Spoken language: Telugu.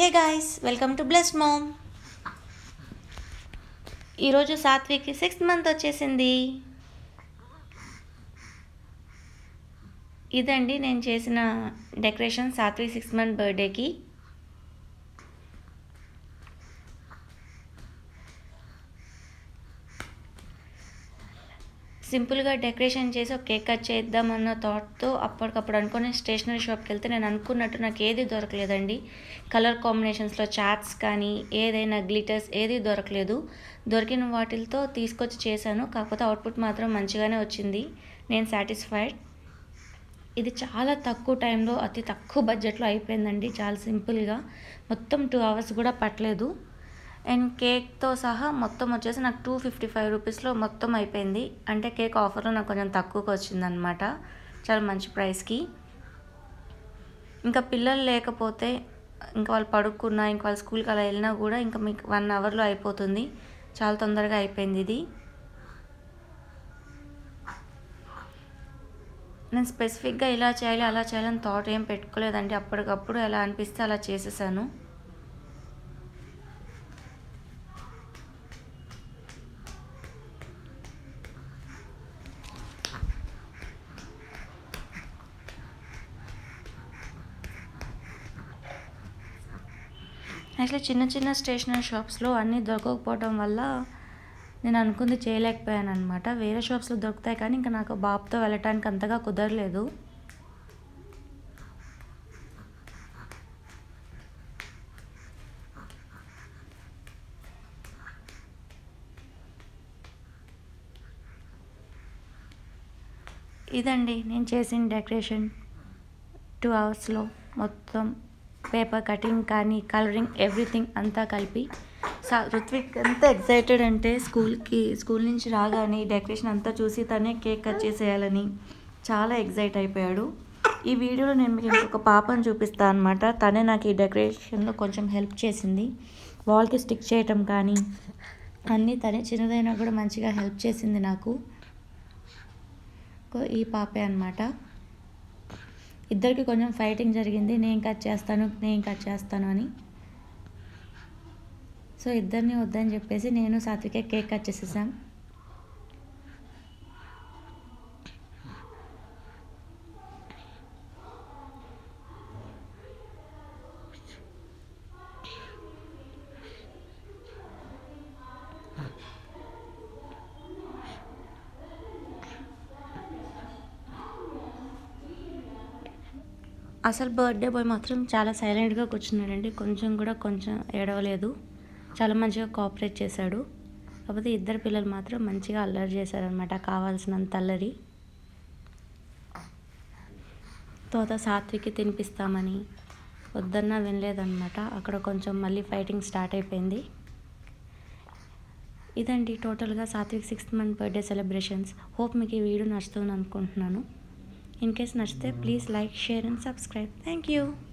Hey guys welcome to Bless Mom ఈరోజు సాత్విక్కి సిక్స్త్ మంత్ వచ్చేసింది. ఇదండి నేను చేసిన డెకరేషన్ సాత్విక్ సిక్స్త్ మంత్ బర్త్డేకి సింపుల్గా డెకరేషన్ చేసి ఒక కేక్ కట్ చేద్దామన్న థాట్తో అప్పటికప్పుడు అనుకుని స్టేషనరీ షాప్కి వెళ్తే నేను అనుకున్నట్టు నాకు ఏది దొరకలేదండి. కలర్ కాంబినేషన్స్లో చాట్స్ కానీ ఏదైనా గ్లిటర్స్ ఏది దొరకలేదు. దొరికిన వాటితో తీసుకొచ్చి చేశాను. కాకపోతే అవుట్పుట్ మాత్రం మంచిగానే వచ్చింది. నేను సాటిస్ఫైడ్. ఇది చాలా తక్కువ టైంలో అతి తక్కువ బడ్జెట్లో అయిపోయిందండి. చాలా సింపుల్గా. మొత్తం టూ అవర్స్ కూడా పట్టలేదు. అండ్ కేక్తో సహా మొత్తం వచ్చేసి నాకు టూ ఫిఫ్టీ ఫైవ్ రూపీస్లో మొత్తం అయిపోయింది. అంటే కేక్ ఆఫర్లో నాకు కొంచెం తక్కువకి వచ్చిందనమాట చాలా మంచి ప్రైస్కి. ఇంకా పిల్లలు లేకపోతే ఇంకా వాళ్ళు పడుకున్నా ఇంకా వాళ్ళు స్కూల్కి అలా వెళ్ళినా కూడా ఇంకా మీకు వన్ అవర్లో అయిపోతుంది. చాలా తొందరగా అయిపోయింది ఇది. నేను స్పెసిఫిక్గా ఇలా చేయాలి అలా చేయాలని థాట్ ఏం పెట్టుకోలేదండి. అప్పటికప్పుడు ఎలా అనిపిస్తే అలా చేసేసాను. యాక్చువల్లీ చిన్న చిన్న స్టేషనరీ షాప్స్లో అన్నీ దొరకకపోవడం వల్ల నేను అనుకుంది చేయలేకపోయాను అనమాట వేరే షాప్స్లో దొరుకుతాయి కానీ ఇంకా నాకు బాబుతో వెళ్ళటానికి అంతగా కుదరలేదు. ఇదండి నేను చేసిన డెకరేషన్. టూ అవర్స్లో మొత్తం పేపర్ కటింగ్ కానీ కలరింగ్ ఎవ్రీథింగ్ అంతా కలిపి. సా రుత్విక్ ఎంత ఎక్సైటెడ్ అంటే స్కూల్కి స్కూల్ నుంచి రాగానే డెకరేషన్ అంతా చూసి తనే కేక్ కట్ చేసేయాలని చాలా ఎగ్జైట్ అయిపోయాడు. ఈ వీడియోలో నేను మీకు ఇంకొక పాపను చూపిస్తాను అనమాట తనే నాకు ఈ డెకరేషన్లో కొంచెం హెల్ప్ చేసింది. వాల్కి స్టిక్ చేయటం కానీ అన్నీ తనే చిన్నదైనా కూడా మంచిగా హెల్ప్ చేసింది నాకు. ఈ పాపే అనమాట ఇద్దరికి కొంచెం ఫైటింగ్ జరిగింది. నేను కట్ చేస్తాను నేను కట్ చేస్తాను అని. సో ఇద్దరిని వద్దని చెప్పేసి నేను సాత్వికే కేక్ కట్ చేసేసాం. అసలు బర్త్డే బాయ్ మాత్రం చాలా సైలెంట్గా కూర్చున్నాడండి. కొంచెం కూడా కొంచెం ఏడవలేదు. చాలా మంచిగా కోఆపరేట్ చేశాడు. కాకపోతే ఇద్దరు పిల్లలు మాత్రం మంచిగా అల్లరి చేశారనమాట కావాల్సినంత అల్లరి. తోత సాత్వికి తినిపిస్తామని వద్దన్నా వినలేదన్నమాట. అక్కడ కొంచెం మళ్ళీ ఫైటింగ్ స్టార్ట్ అయిపోయింది. ఇదండి టోటల్గా Satvik sixth month birthday celebrations. Hope మీకు ఈ వీడియో నచ్చుతుంది అనుకుంటున్నాను In case nachte, please like, share and subscribe. Thank you.